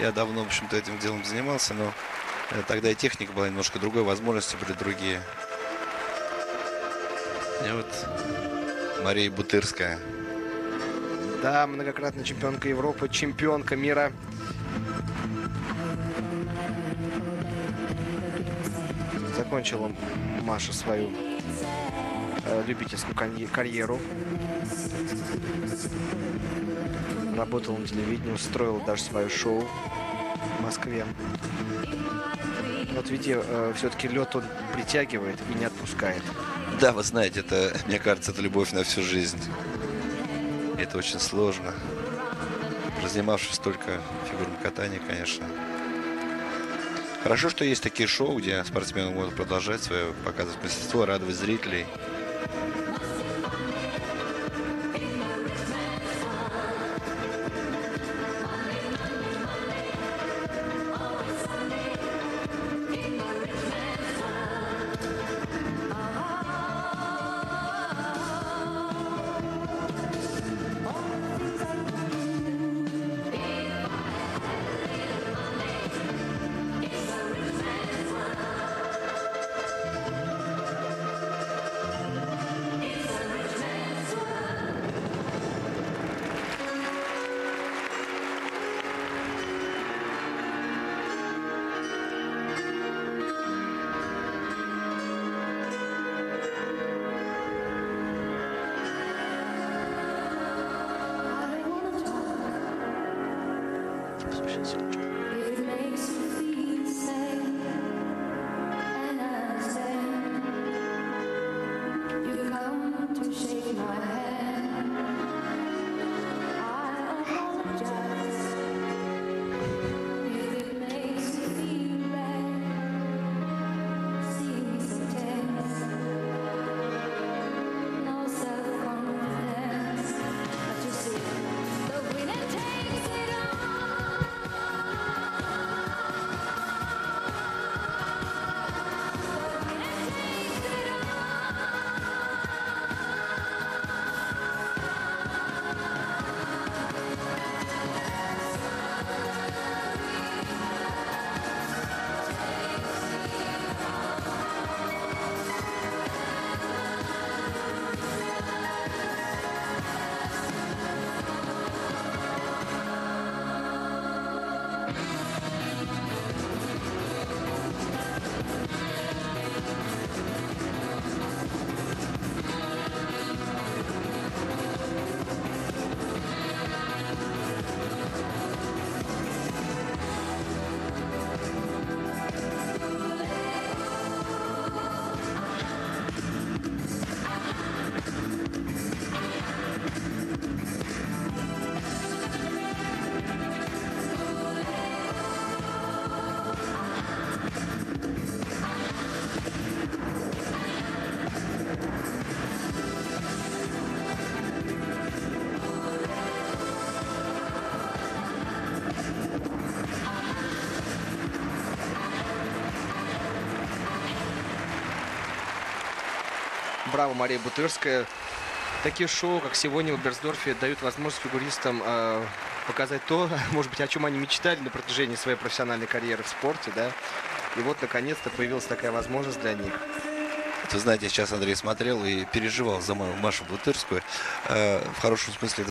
Я давно, в общем-то, этим делом занимался, но э, тогда и техника была немножко другой, возможности были другие. И вот Мария Бутырская. Да, многократная чемпионка Европы, чемпионка мира. Закончила Маша свою э, любительскую карь- карьеру. Работала на телевидении, устроила даже свое шоу в Москве. Вот видите, э, все-таки лед он притягивает и не отпускает. Да, вы знаете, это, мне кажется, это любовь на всю жизнь. Это очень сложно. Разнимавшись столько фигурного катания, конечно. Хорошо, что есть такие шоу, где спортсмены могут продолжать свое показывать мастерство, радовать зрителей. It makes Браво, Мария Бутырская. Такие шоу, как сегодня в Берсдорфе, дают возможность фигуристам э, показать то, может быть, о чем они мечтали на протяжении своей профессиональной карьеры в спорте, да. И вот, наконец-то, появилась такая возможность для них. Вы знаете, сейчас Андрей смотрел и переживал за Машу Бутырскую. Э, в хорошем смысле